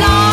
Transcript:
long.